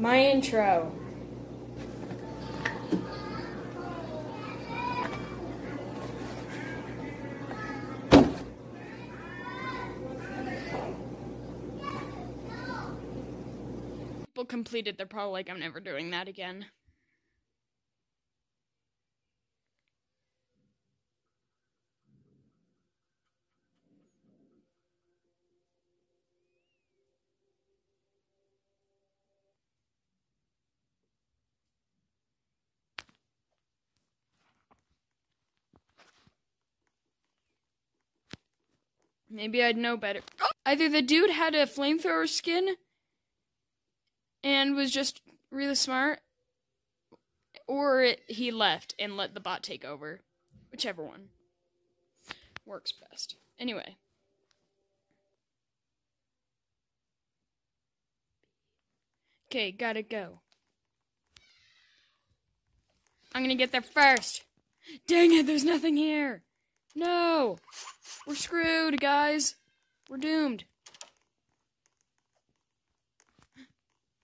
My intro. People completed, they're probably like, I'm never doing that again. Maybe I'd know better. Either the dude had a flamethrower skin and was just really smart, or it, he left and let the bot take over. Whichever one works best. Anyway. Okay, gotta go. I'm gonna get there first. Dang it, there's nothing here. No! We're screwed, guys. We're doomed.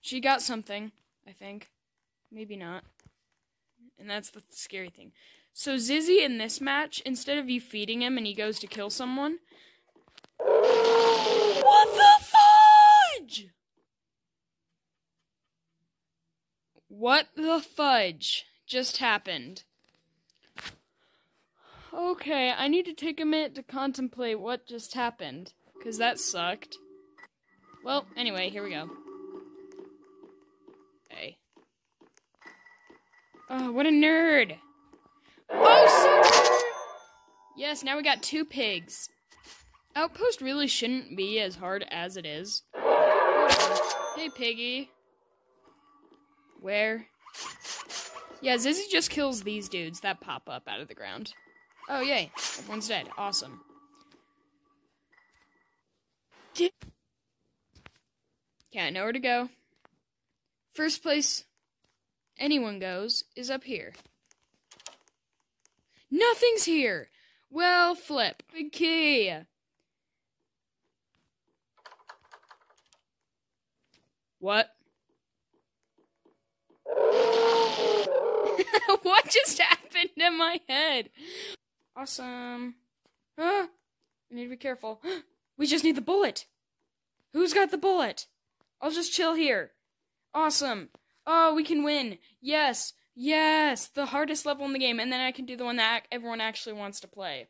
She got something, I think. Maybe not. And that's the scary thing. So Zizzy in this match, instead of you feeding him and he goes to kill someone. What the fudge? What the fudge just happened? Okay, I need to take a minute to contemplate what just happened, because that sucked. Well, anyway, here we go. Hey. Oh, what a nerd! Oh, super! Yes, now we got two pigs. Outpost really shouldn't be as hard as it is. Hey, piggy. Where? Yeah, Zizzy just kills these dudes that pop up out of the ground. Oh, yay. Everyone's dead. Awesome. I know where to go. First place anyone goes is up here. Nothing's here! Well, flip. Okay. What? what just happened in my head? Awesome. Ah, I need to be careful. We just need the bullet. Who's got the bullet? I'll just chill here. Awesome. Oh, we can win. Yes. Yes. The hardest level in the game. And then I can do the one that everyone actually wants to play.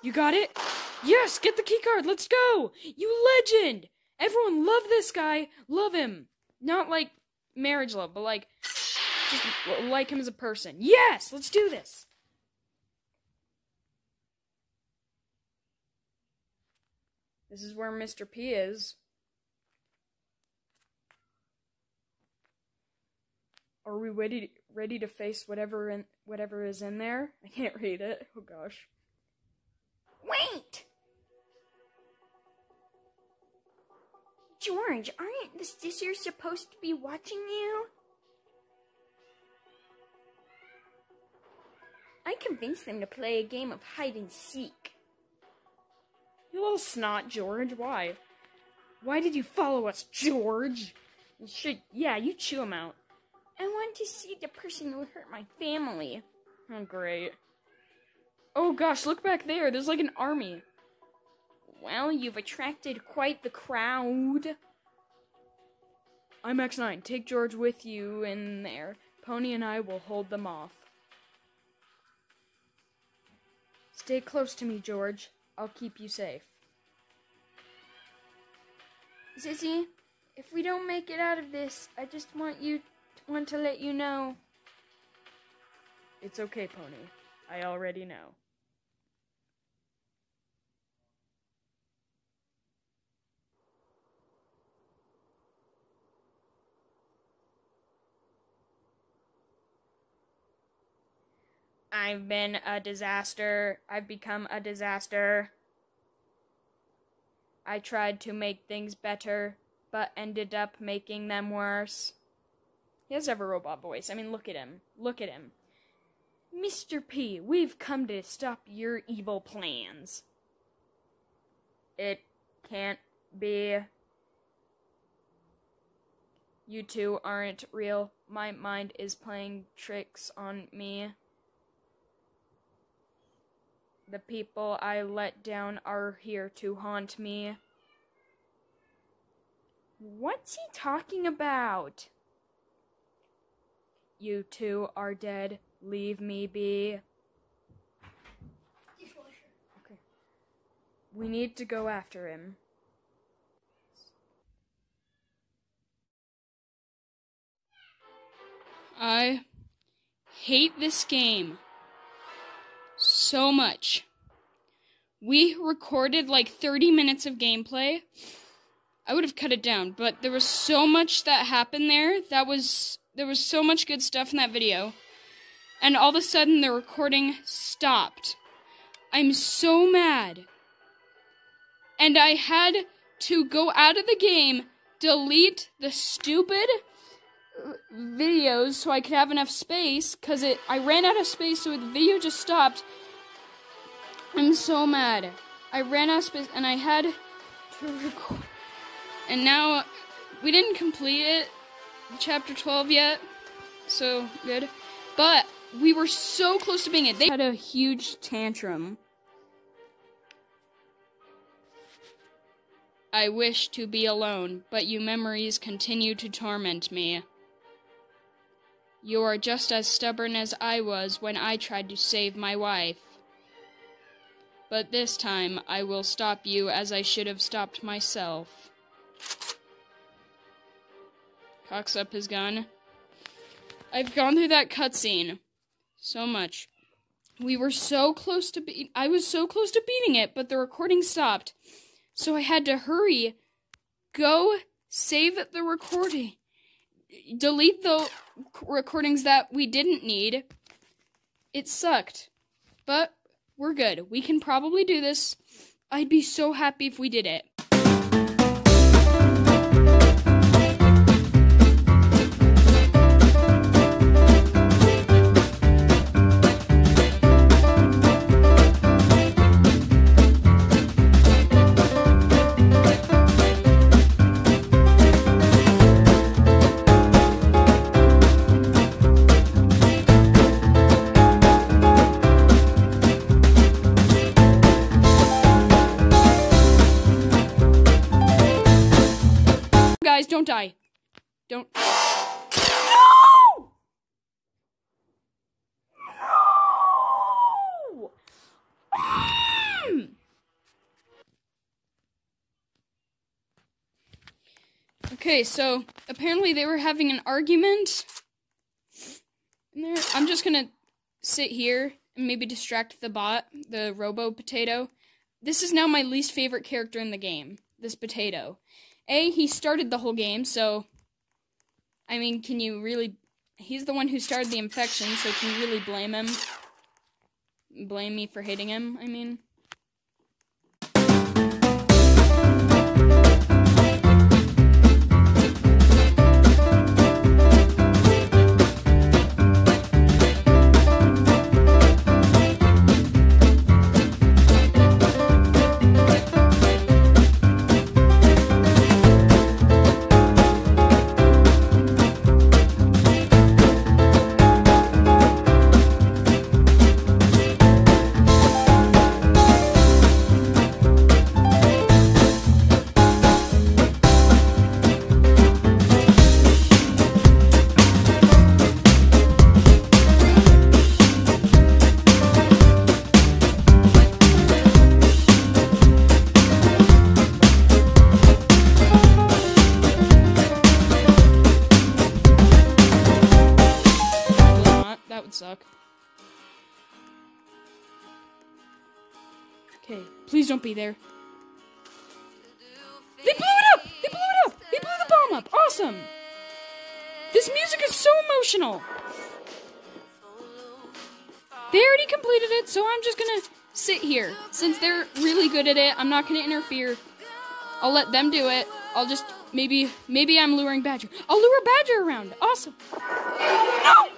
You got it? Yes. Get the keycard. Let's go. You legend. Everyone love this guy. Love him. Not like marriage love, but like just like him as a person. Yes. Let's do this. This is where Mr. P is. Are we ready ready to face whatever in whatever is in there? I can't read it. Oh gosh. Wait. George, aren't the sisters supposed to be watching you? I convinced them to play a game of hide and seek. Little snot, George. Why? Why did you follow us, George? Should, yeah, you chew him out. I want to see the person who hurt my family. Oh, great. Oh gosh, look back there. There's like an army. Well, you've attracted quite the crowd. I'm X9. Take George with you in there. Pony and I will hold them off. Stay close to me, George. I'll keep you safe. Zizzy, if we don't make it out of this, I just want you want to let you know. It's okay, Pony. I already know. I've been a disaster. I've become a disaster. I tried to make things better, but ended up making them worse. He has a robot voice. I mean, look at him. Look at him. Mr. P, we've come to stop your evil plans. It can't be. You two aren't real. My mind is playing tricks on me. The people I let down are here to haunt me. What's he talking about? You two are dead. Leave me be. Okay. We need to go after him. I hate this game so much. We recorded like 30 minutes of gameplay. I would have cut it down, but there was so much that happened there. That was there was so much good stuff in that video. And all of a sudden the recording stopped. I'm so mad. And I had to go out of the game, delete the stupid videos so I could have enough space cuz it I ran out of space so the video just stopped. I'm so mad. I ran out of space and I had to record and now we didn't complete it chapter 12 yet. So good. But we were so close to being it. They had a huge tantrum. I wish to be alone, but you memories continue to torment me. You are just as stubborn as I was when I tried to save my wife. But this time I will stop you as I should have stopped myself. Cocks up his gun. I've gone through that cutscene so much. We were so close to be I was so close to beating it, but the recording stopped. So I had to hurry, go save the recording, delete the recordings that we didn't need. It sucked, but we're good. We can probably do this. I'd be so happy if we did it. Don't die. Don't. No! No! Mm. Okay, so apparently they were having an argument. I'm just gonna sit here and maybe distract the bot, the Robo Potato. This is now my least favorite character in the game. This potato. A, he started the whole game, so I mean, can you really he's the one who started the infection, so can you really blame him? Blame me for hating him, I mean. Please don't be there. They blew it up! They blew it up! They blew the bomb up! Awesome! This music is so emotional! They already completed it, so I'm just gonna sit here. Since they're really good at it, I'm not gonna interfere. I'll let them do it. I'll just maybe maybe I'm luring Badger. I'll lure Badger around. Awesome. No!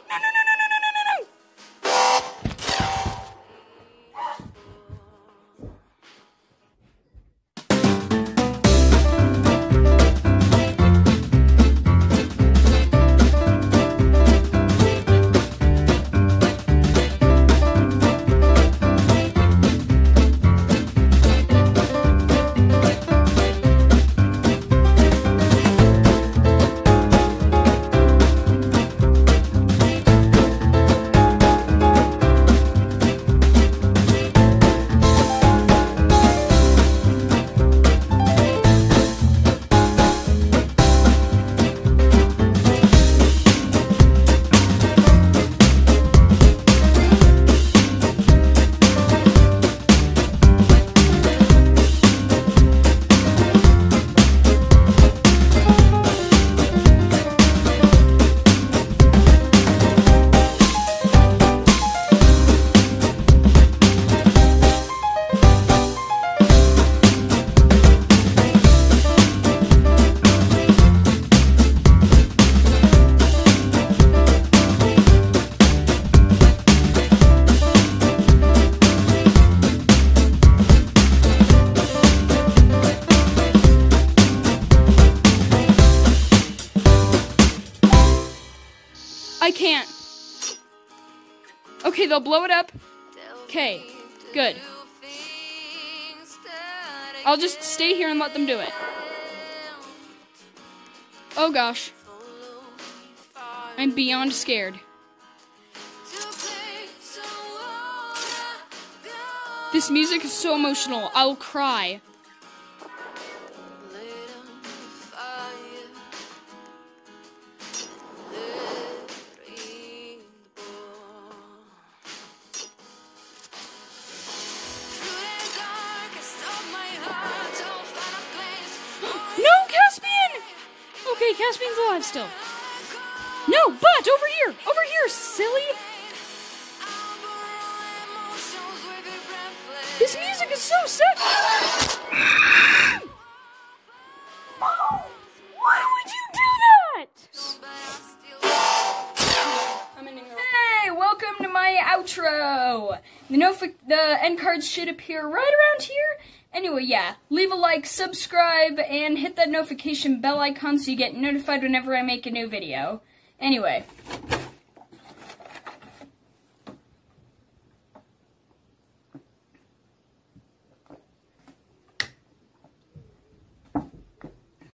They'll blow it up. Okay, good. I'll just stay here and let them do it. Oh gosh. I'm beyond scared. This music is so emotional. I'll cry. Caspian's alive still. No, but over here! Over here, silly! This music is so sick! Why would you do that? Hey, welcome to my outro! The, nofi- the end cards should appear right around here. Anyway, yeah, leave a like, subscribe, and hit that notification bell icon so you get notified whenever I make a new video. Anyway,